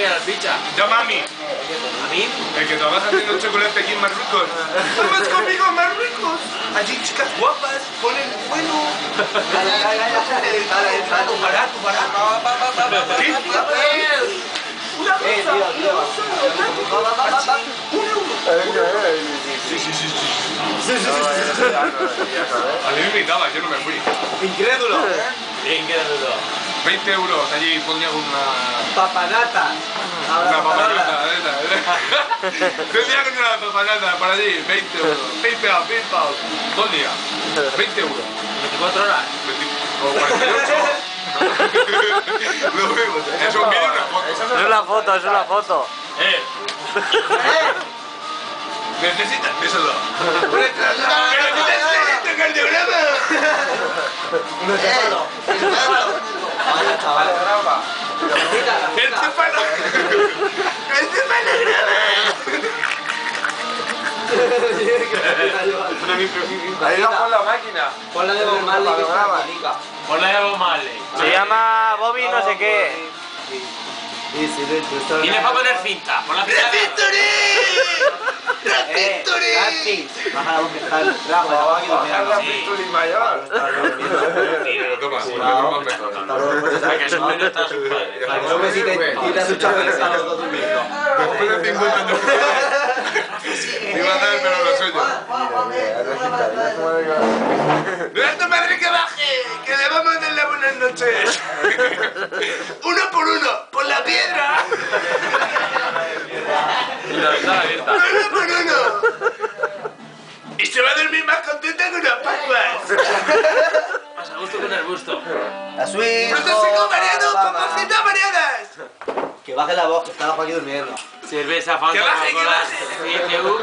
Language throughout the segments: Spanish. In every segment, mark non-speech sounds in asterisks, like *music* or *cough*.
aquí a la picha. Llama a mí, ¿A mí? el que trabaja haciendo chocolate aquí en Marruecos. ¡Vamos conmigo a Marruecos! Allí chicas guapas, ponen bueno. Barato, barato, barato. ¿Qué? Una Eh, cosa, tío, tío. Va, va, va, va, va. Sí, sí, sí, sí. A mí me invitaba, yo no me fui. Incrédulo. Qué dudo. 20 euros, allí pondría una... Papanata. Ahora Una papanata. ¿eh? *laughs* Tendría que tener una papanata para allí, 20 euros. PayPal, PayPal. Todo el día. 20 euros. 24 horas. 20 o 48. *laughs* Lo vemos. Es un vídeo y una foto. Es una foto, es una foto. Eh. Necesitas. Díselo. ¡Que necesitas. *laughs* Vaya, chaval. ¡El cefalo! ¡El Ahí va con la máquina. Ponla de Bob Marley que está bonita. Ponla de Bob Marley. Se llama Bobby no sé qué. Tienes para poner cinta. Pon la cinta. Eh, Francis. Baja la voz que está el Bajar la y mayor. Toma, no su está a no me siente y te has duchado que están los dos durmiendo. Después de 50 años Más a gusto con el busto. La suite. ¡Frutos secos variados! ¡Papacitas variadas! Que baje la voz que está abajo aquí durmiendo. Cerveza, Fanta, Que baje, que Coca-Cola, baje. ITU.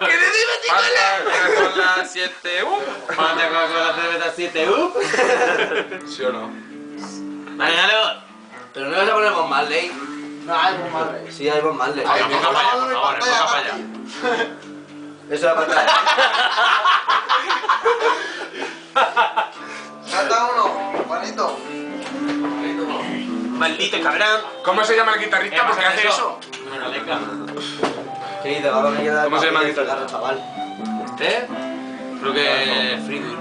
¡Que le digo ticola! Con la 7 U. Fanta, Coca-Cola, cerveza, 7 U. ¿Sí o no? Vale, dale. Pero no vas a poner Bob Marley. No, hay Bob Marley. Sí, hay Bob Marley. Ponga para allá, por favor, ponga para allá. Eso va para atrás. Falta Maldito cabrón. ¿Cómo se llama el guitarrista? ¿Por qué hace eso? Bueno, venga. ¿Qué dice? Va a venir a dar ¿Cómo se llama el guitarrista? chaval. ¿Este? Creo que Fridur.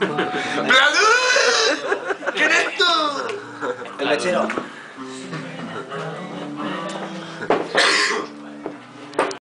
*laughs* ¡Bladu! ¿Quién es tú? El mechero.